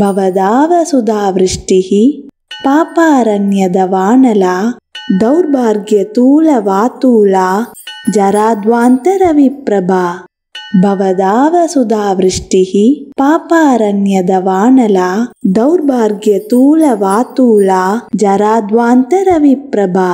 भवदावसुधावृष्टिः पापारण्यदवानला दौर्भाग्यतूलवातूला जराद्वान्तरविप्रभा भवदावसुधावृष्टिः पापारण्यदवानला दौर्भाग्यतूलवातूला जराद्वान्तरविप्रभा